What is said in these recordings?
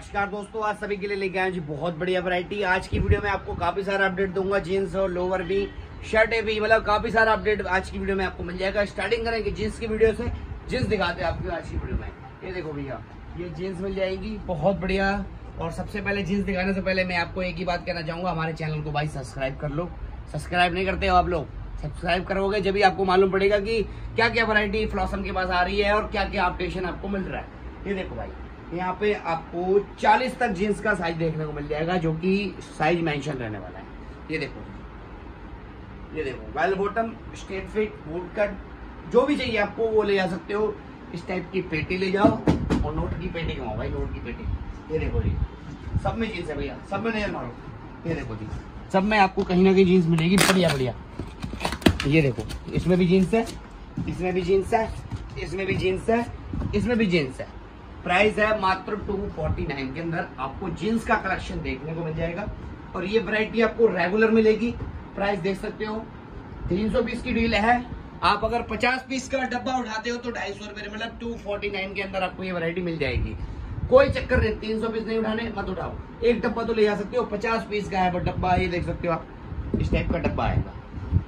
नमस्कार दोस्तों आज सभी के लिए लेके आए जी बहुत बढ़िया वैरायटी आज की वीडियो में आपको काफ़ी सारा अपडेट दूँगा जीन्स और लोवर भी शर्ट भी मतलब काफ़ी सारा अपडेट आज की वीडियो में आपको मिल जाएगा। स्टार्टिंग करेंगे जीन्स की वीडियो से। जीन्स दिखाते हैं आपको आज की वीडियो में। ये देखो भैया, ये जीन्स मिल जाएगी, बहुत बढ़िया। और सबसे पहले जीन्स दिखाने से पहले मैं आपको एक ही बात कहना चाहूँगा, हमारे चैनल को भाई सब्सक्राइब कर लो। सब्सक्राइब नहीं करते हो आप लोग सब्सक्राइब करोगे, जब भी आपको मालूम पड़ेगा कि क्या क्या वैरायटी फ्लॉसम के पास आ रही है और क्या क्या अपडेशन आपको मिल रहा है। ये देखो भाई, यहाँ पे आपको 40 तक जीन्स का साइज़ देखने को मिल जाएगा, जो कि साइज़ मेंशन रहने वाला है। ये देखो ये देखो well bottom straight fit wood cut जो भी चाहिए आपको वो ले जा सकते हो। इस टाइप की पेटी ले जाओ और नोट की पेटी कमाओ भाई, नोट की पेटी। ये देखो जी, सब में जीन्स है भैया, सब में नज़र मारो। ये देखो जी, सब में आपको कहीं ना कहीं जीन्स मिलेगी, बढ़िया बढ़िया। ये देखो, इसमें भी जीन्स है, इसमें भी जीन्स है, इसमें भी जीन्स है, इसमें भी जीन्स है। प्राइस है मात्र टू फोर्टी नाइन के अंदर आपको जीन्स का कलेक्शन देखने को मिल जाएगा। और ये वैरायटी आपको रेगुलर मिलेगी। प्राइस देख सकते हो। तीन सौ पीस की डील है। आप अगर पचास पीस का डब्बा उठाते हो तो ढाई सौ रुपए मतलब टू फोर्टी नाइन के अंदर आपको ये वैरायटी मिल जाएगी। कोई चक्कर नहीं, तीन सौ पीस नहीं उठाने, मत उठाओ। एक डब्बा तो ले जा सकते हो, पचास पीस का है डब्बा ये देख सकते हो आप, इस टाइप का डब्बा आएगा।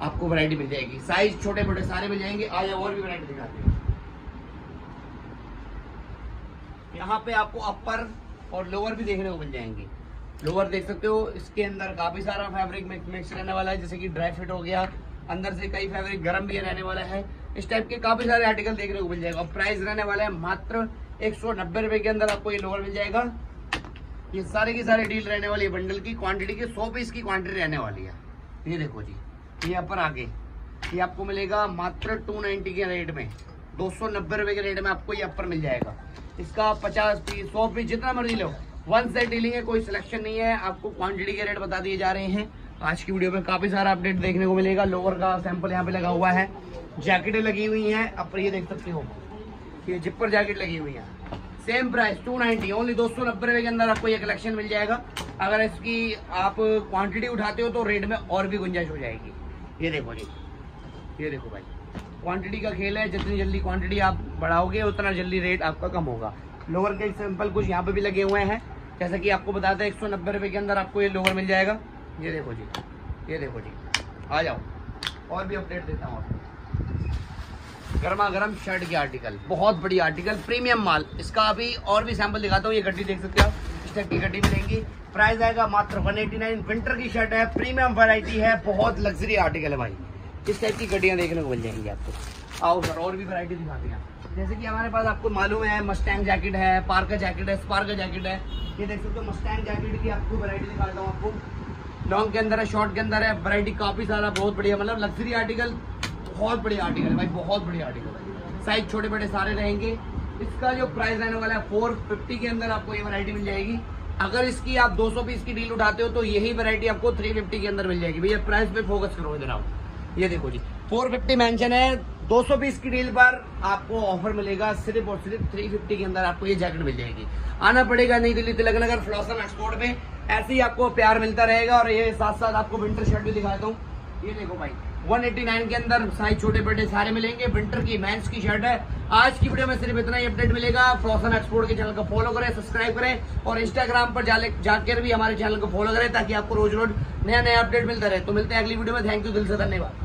आपको वैरायटी मिल जाएगी। साइज़ छोटे छोटे सारे मिल जाएँगे। आज और भी वैरायटी दिखाते हैं। यहाँ पे आपको अपर और लोअर भी देखने को मिल जाएँगे। लोअर देख सकते हो, इसके अंदर काफ़ी सारा फैब्रिक मिक्स रहने वाला है, जैसे कि ड्राई फिट हो गया, अंदर से कई फैब्रिक गर्म भी रहने वाला है। इस टाइप के काफ़ी सारे आर्टिकल देखने को मिल जाएगा। और प्राइस रहने वाला है मात्र एक सौ के अंदर आपको ये लोअर मिल जाएगा। ये सारे की सारे डील रहने वाली है बंडल की क्वांटिटी की, सौ पीस की क्वांटिटी रहने वाली है। ये देखो जी, ये अपर आगे। ये आपको मिलेगा मात्र टू नाइनटी के रेट में। दो सौ के रेट में आपको ये अपर मिल जाएगा। इसका पचास पीस सौ पीस जितना मर्ज़ी लो। वन सेट डीलिंग है, कोई सिलेक्शन नहीं है। आपको क्वांटिटी के रेट बता दिए जा रहे हैं। आज की वीडियो में काफ़ी सारा अपडेट देखने को मिलेगा। लोअर का सैंपल यहाँ पे लगा हुआ है। जैकेटें लगी हुई हैं। अब ये देख सकते हो। ये जिप्पर जैकेट लगी हुई है। Same price two ninety only दो सौ नब्बे रुपए के अंदर आपको ये कलेक्शन मिल जाएगा। अगर इसकी आप क्वांटिटी उठाते हो तो रेट में और भी गुंजाइश हो जाएगी। ये देखो जी। ये देखो भाई। क्वांटिटी का खेल है, जितनी जल्दी क्वांटिटी आप बढ़ाओगे, उतना जल्दी रेट आपका कम होगा। लोअर के सैंपल कुछ यहाँ पे भी लगे हुए हैं। जैसा कि आपको बताते हैं एक सौ नब्बे रुपये के अंदर आपको ये लोअर मिल जाएगा। ये देखो जी, ये देखो जी। आ जाओ, और भी अपडेट देता हूँ आपको। गर्मा गर्म शर्ट के आर्टिकल बहुत बड़ी आर्टिकल प्रीमियम माल। इसका अभी और भी सैंपल दिखाता हूँ, ये गड्डी देख सकते हो इस टाइप की गड्डी मिलेंगी। प्राइस आएगा मात्र 189 विंटर की शर्ट है प्रीमियम वैरायटी है, बहुत लग्जरी आर्टिकल है भाई। इस टाइप की गड्डियाँ देखने को मिल जाएँगी आपको। आओ सर, और भी वैरायटी दिखाते हैं जैसे कि हमारे पास आपको मालूम है मस्टैंग जैकेट है पार्का जैकेट है स्पार्का जैकेट है। ये देख सकते हो मस्टैंग जैकेट की आपको वैरायटी दिखाता हूँ आपको। लॉन्ग के अंदर है शॉर्ट के अंदर है वैरायटी काफ़ी सारा, बहुत बढ़िया। मतलब लग्जरी आर्टिकल बहुत बढ़िया आर्टिकल है भाई, बहुत बढ़िया आर्टिकल साइज़ छोटे बड़े सारे रहेंगे। इसका जो प्राइस रहने वाला है फोर फिफ्टी के अंदर आपको ये वैरायटी मिल जाएगी। अगर इसकी आप 200 पीस की डील उठाते हो तो यही वैरायटी आपको 350 के अंदर मिल जाएगी। भैया प्राइस पे फोकस करो आप ये देखो जी 450 मेंशन है 200 पीस की डील पर आपको ऑफ़र मिलेगा, सिर्फ़ और सिर्फ़ 350 के अंदर आपको ये जैकेट मिल जाएगी। आना पड़ेगा नई दिल्ली तिलक नगर फ्लॉसम एक्सपोर्ट में। ऐसे ही आपको प्यार मिलता रहेगा और ये साथ साथ आपको विंटर शर्ट भी दिखाता हूँ। ये देखो भाई 189 के अंदर साइज़ छोटे बड़े सारे मिलेंगे विंटर की मैंस की शर्ट है। आज की वीडियो में सिर्फ़ इतना ही अपडेट मिलेगा। फ्लॉसन एक्सपोर्ट के चैनल को फॉलो करें सब्सक्राइब करें और इंस्टाग्राम पर जाकर भी हमारे चैनल को फॉलो करें ताकि आपको रोज रोज नया नया अपडेट मिलता रहे। तो मिलते हैं अगली वीडियो में। थैंक यू दिल से धन्यवाद।